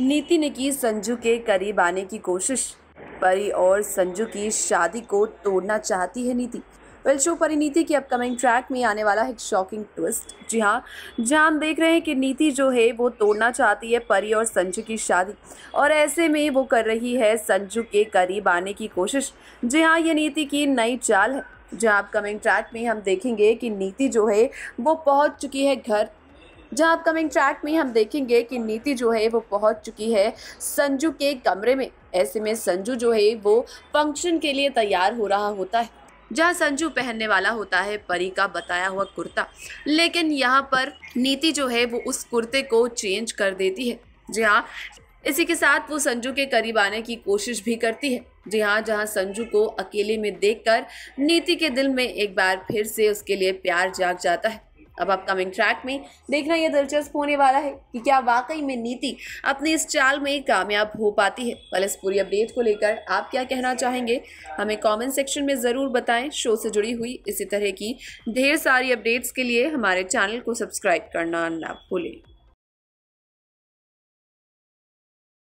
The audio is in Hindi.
नीति ने की संजू के करीब आने की कोशिश, परी और संजू की शादी को तोड़ना चाहती है नीति। वेल शो परिनीति की अपकमिंग ट्रैक में आने वाला है एक शॉकिंग ट्विस्ट जी हाँ जहाँ हम देख रहे हैं कि नीति जो है, वो तोड़ना चाहती है परी और संजू की शादी। और ऐसे में वो कर रही है संजू के करीब आने की कोशिश। जी हाँ ये नीति की नई चाल है। जहाँ अपकमिंग ट्रैक में हम देखेंगे कि नीति जो है, वो पहुँच चुकी है घर जहाँ अपकमिंग ट्रैक में हम देखेंगे कि नीति जो है वो पहुँच चुकी है। संजू के कमरे में, ऐसे में संजू जो है वो फ़ंक्शन के लिए तैयार हो रहा होता है, जहाँ संजू पहनने वाला होता है, परी का बताया हुआ कुर्ता। लेकिन यहाँ पर नीति जो है वो उस कुर्ते को चेंज कर देती है। जी हाँ इसी के साथ वो संजू के करीब आने की कोशिश भी करती है। जी हाँ जहाँ संजू को अकेले में देखकर नीति के दिल में एक बार फिर से उसके लिए प्यार जाग जाता है। अब अपकमिंग ट्रैक में देखना यह दिलचस्प होने वाला है कि क्या वाकई में नीति अपने इस चाल में कामयाब हो पाती है। वाले इस पूरी अपडेट को लेकर आप क्या कहना चाहेंगे? हमें कमेंट सेक्शन में ज़रूर बताएँ। शो से जुड़ी हुई इसी तरह की ढेर सारी अपडेट्स के लिए हमारे चैनल को सब्सक्राइब करना ना भूलें।